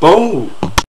Boom.